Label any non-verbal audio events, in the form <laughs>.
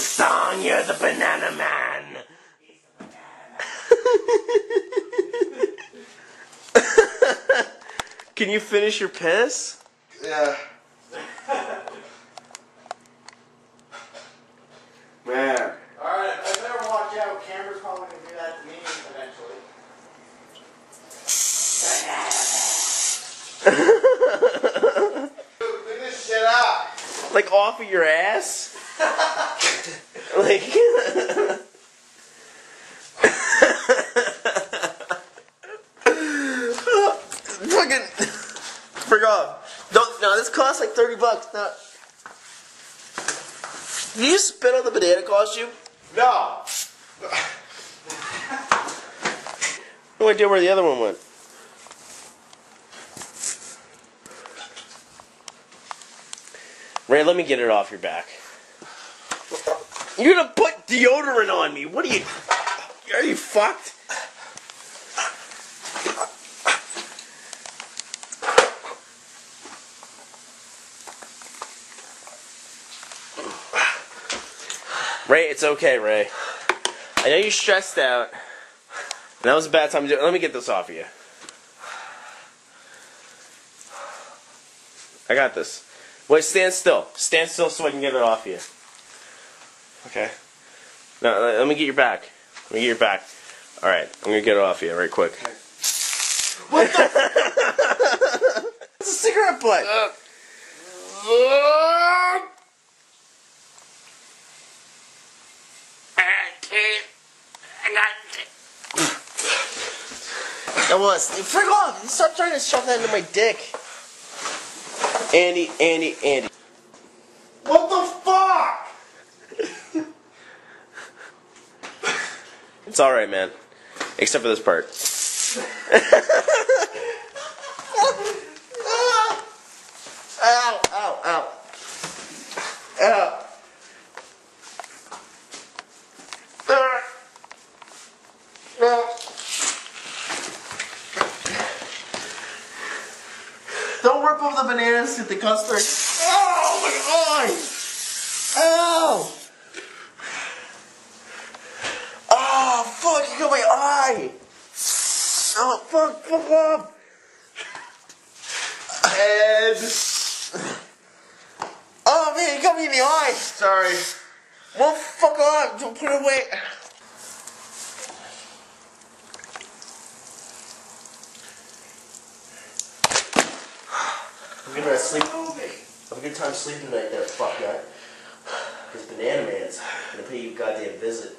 You're the banana man. <laughs> Can you finish your piss? Yeah. Man. Alright, I better watch out. Camera's probably gonna do that to me eventually. Dude, clean this shit up. Like off of your ass? <laughs> like. <laughs> Fucking. Frig off. Don't. No, this costs like 30 bucks. No. Did you spit on the banana costume? No. No idea where the other one went. Ray, let me get it off your back. You're gonna put deodorant on me. What are you? Are you fucked? Ray, it's okay, Ray. I know you're stressed out. And that was a bad time to do it. Let me get this off of you. I got this. Wait, stand still. Stand still so I can get it off you. Okay. Now, let me get your back. Let me get your back. Alright, I'm gonna get it off you right quick. What the? <laughs> It's a cigarette butt. That was. Frig off! Stop trying to shove that into my dick. Andy, Andy, Andy. what the fuck? It's alright, man. Except for this part. <laughs> ow, ow, ow. Ow. Don't rip off the bananas with the custard. My! Ow! Oh, fuck, you got my eye! Oh, fuck, fuck off! Ed. Oh, man, you got me in the eye! Sorry. Well, fuck off! Don't put it away! I'm gonna sleep. Have a good time sleeping tonight there, fuck nut. Because Banana Man's gonna pay you a goddamn visit.